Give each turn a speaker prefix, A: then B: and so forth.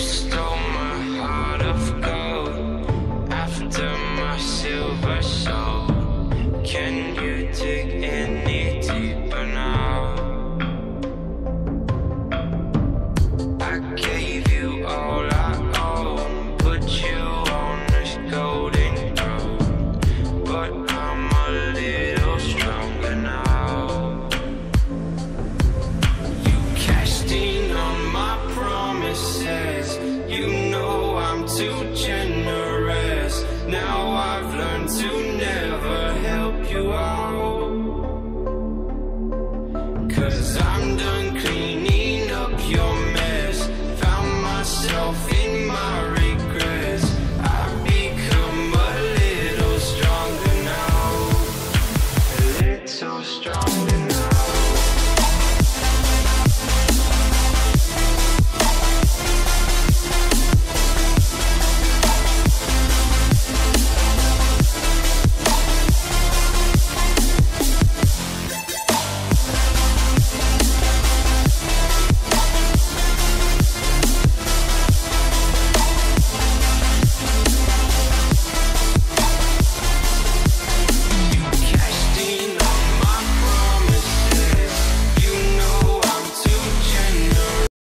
A: stole my heart of gold after my silver soul. Can you dig any too generous. Now I've learned to never help you out. Cause I'm done.